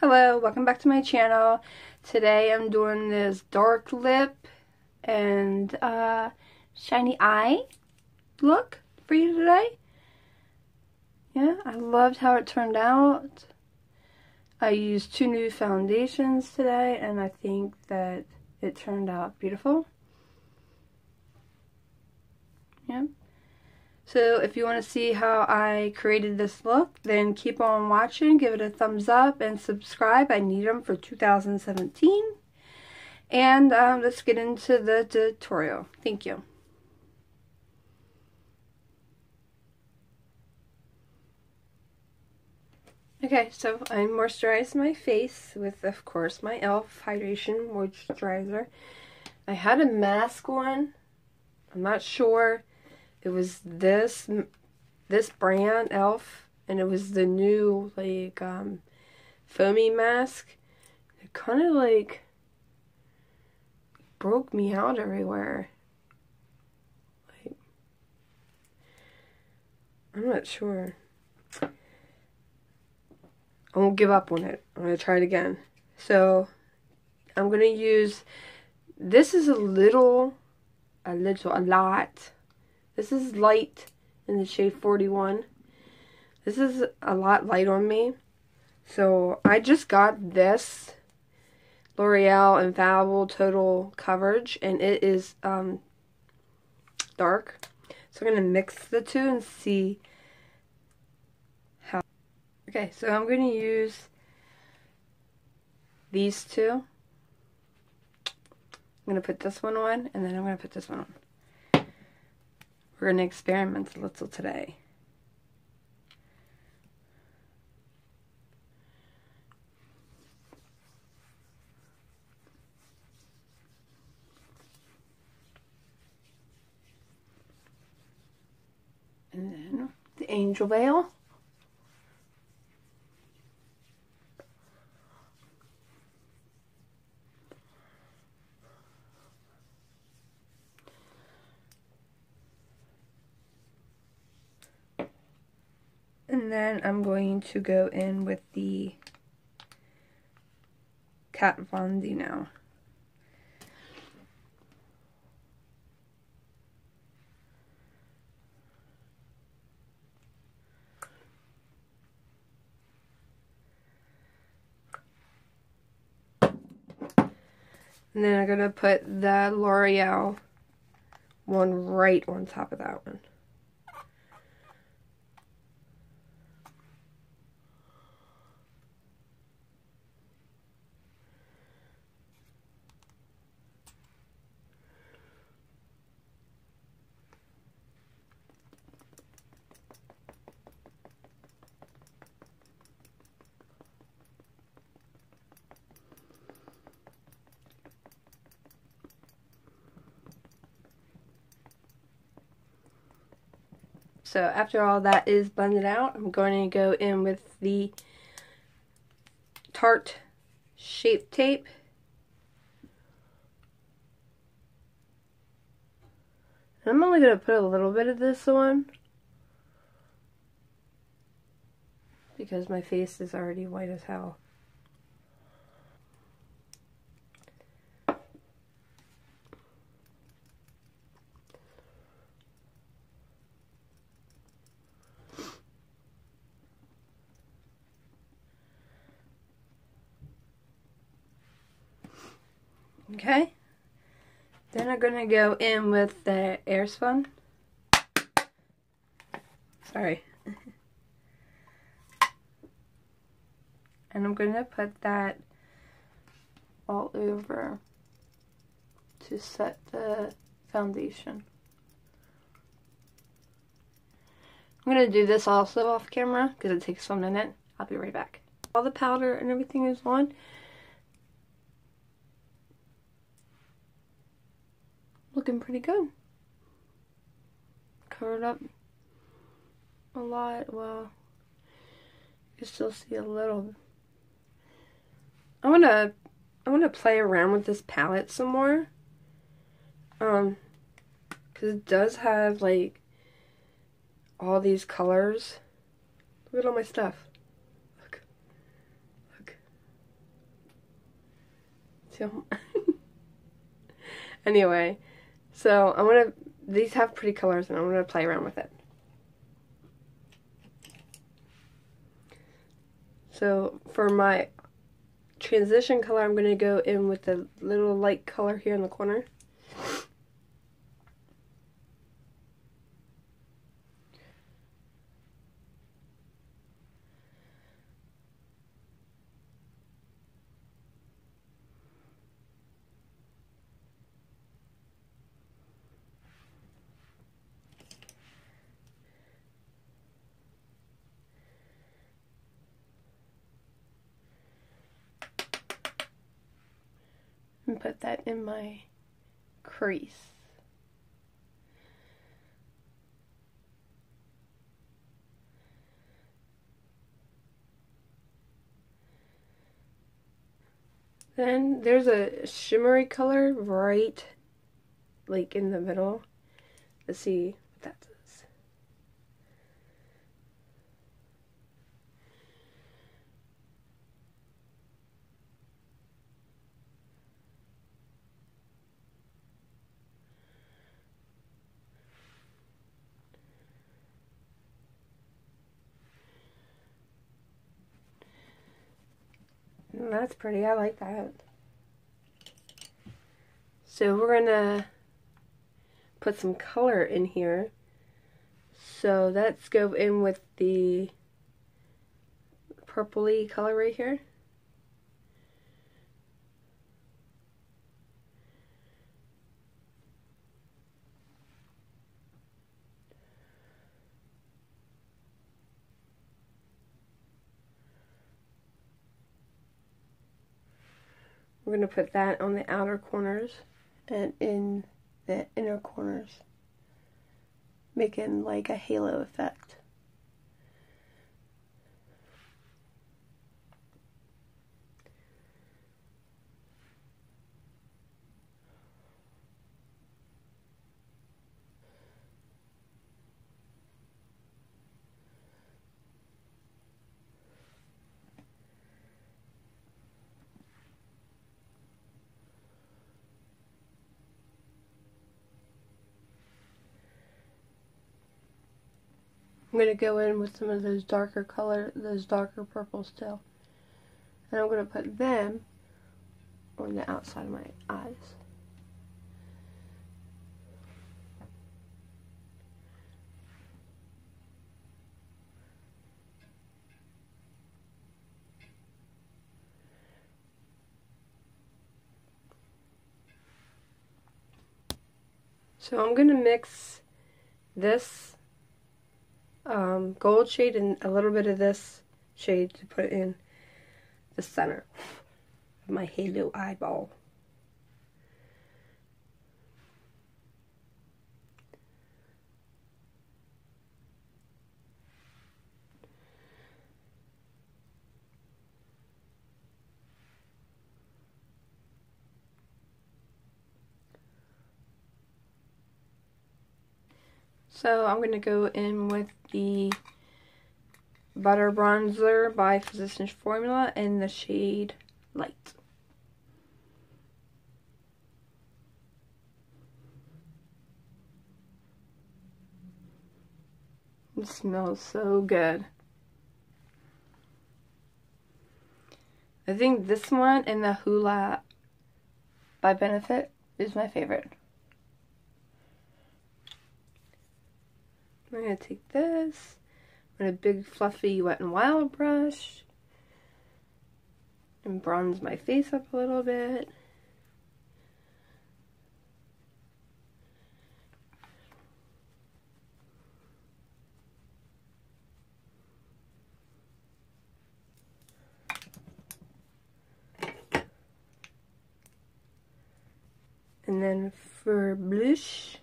Hello, welcome back to my channel. Today I'm doing this dark lip and uh, shiny eye look for you today. Yeah, I loved how it turned out. I used two new foundations today and I think that it turned out beautiful. Yeah. So if you want to see how I created this look, then keep on watching, give it a thumbs up, and subscribe. I need them for 2017. And um, let's get into the tutorial. Thank you. Okay, so I moisturized my face with, of course, my e.l.f. Hydration Moisturizer. I had a mask one. I'm not sure it was this this brand elf and it was the new like um foamy mask. It kind of like broke me out everywhere. I'm not sure. I won't give up on it. I'm gonna try it again. So i'm gonna use this is a little a little a lot this is light in the shade 41. This is a lot light on me. So I just got this L'Oreal Infallible Total Coverage and it is um, dark. So I'm going to mix the two and see how. Okay, so I'm going to use these two. I'm going to put this one on and then I'm going to put this one on. We're going to experiment a little today. And then the angel veil. And then I'm going to go in with the Kat Von D now. And then I'm going to put the L'Oreal one right on top of that one. So after all that is blended out, I'm going to go in with the Tarte Shape Tape. I'm only going to put a little bit of this on because my face is already white as hell. Okay. Then I'm going to go in with the Airspun. Sorry. and I'm going to put that all over to set the foundation. I'm going to do this also off camera because it takes a minute. I'll be right back. All the powder and everything is on. Looking pretty good. Covered up a lot. Well, you can still see a little. I wanna, I wanna play around with this palette some more. Um, cause it does have like all these colors. Look at all my stuff. Look, look. too. anyway, so I'm gonna, these have pretty colors and I'm gonna play around with it. So for my transition color, I'm gonna go in with the little light color here in the corner. And put that in my crease. Then there's a shimmery color right like in the middle. Let's see what that That's pretty. I like that. So we're going to put some color in here. So let's go in with the purpley color right here. We're going to put that on the outer corners and in the inner corners, making like a halo effect. I'm going to go in with some of those darker color, those darker purples still. And I'm going to put them on the outside of my eyes. So I'm going to mix this um, gold shade and a little bit of this shade to put in the center of my halo eyeball. So I'm going to go in with the Butter Bronzer by Physicians Formula in the shade Light. It smells so good. I think this one and the Hoola by Benefit is my favorite. I'm going to take this with a big fluffy Wet n Wild brush and bronze my face up a little bit. And then for blush,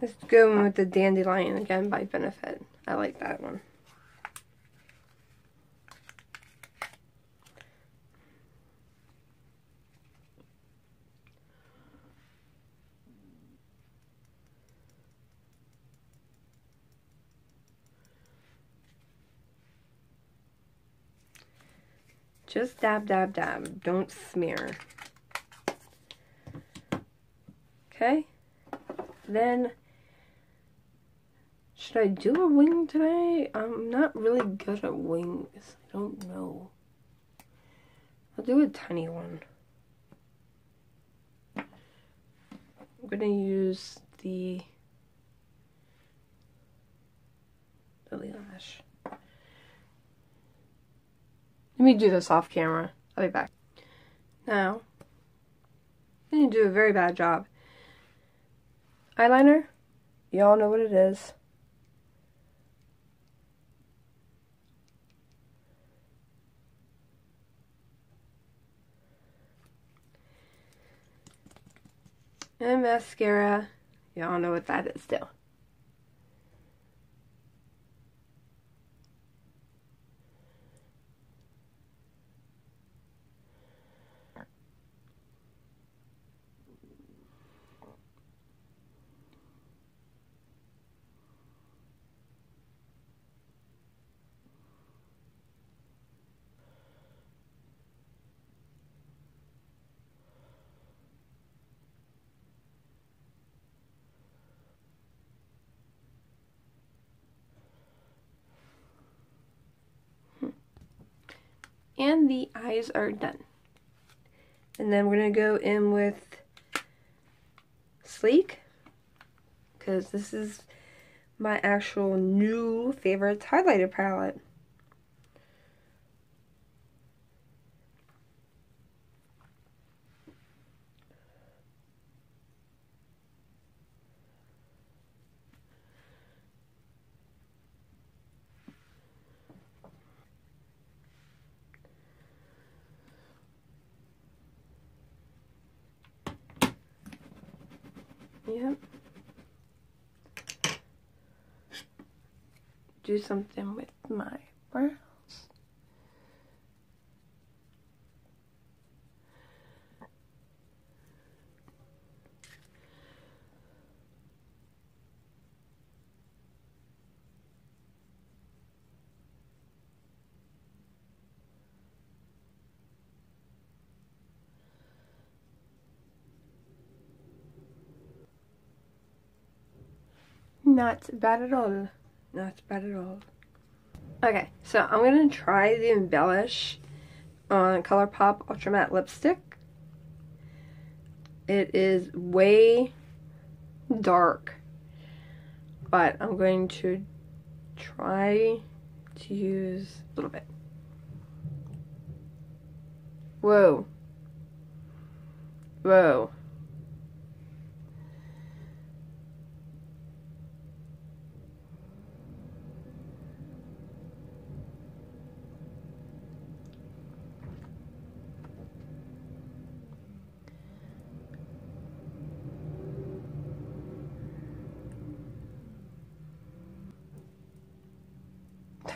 Let's go with the Dandelion again by Benefit. I like that one. Just dab, dab, dab. Don't smear. Okay. Then, should I do a wing today? I'm not really good at wings. I don't know. I'll do a tiny one. I'm going to use the Lily Lash. Let me do this off camera. I'll be back. Now, I need to do a very bad job. Eyeliner, y'all know what it is. And mascara, y'all know what that is too. And the eyes are done. And then we're going to go in with Sleek because this is my actual new favorite highlighter palette. Yep. Do something with my brows. Not bad at all. Not bad at all. Okay, so I'm going to try the Embellish on ColourPop Ultra Matte Lipstick. It is way dark, but I'm going to try to use a little bit. Whoa. Whoa.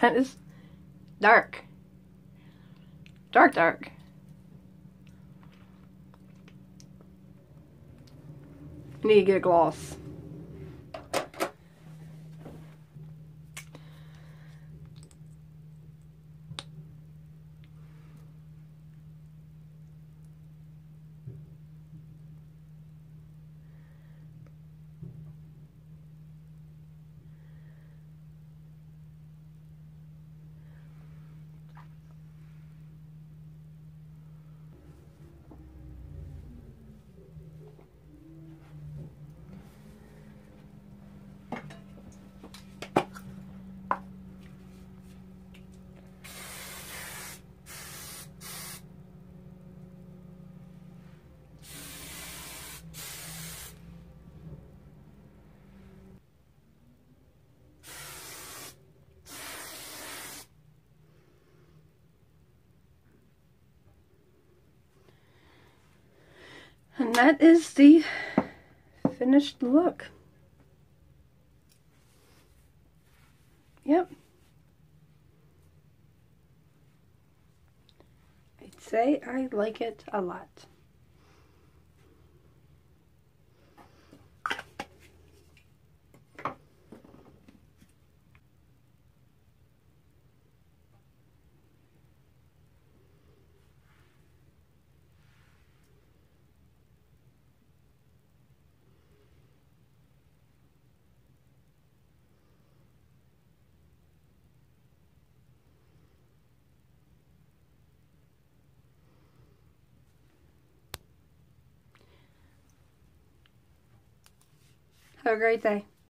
That is dark. Dark, dark. I Need to get a gloss. And that is the finished look. Yep. I'd say I like it a lot. Have a great day.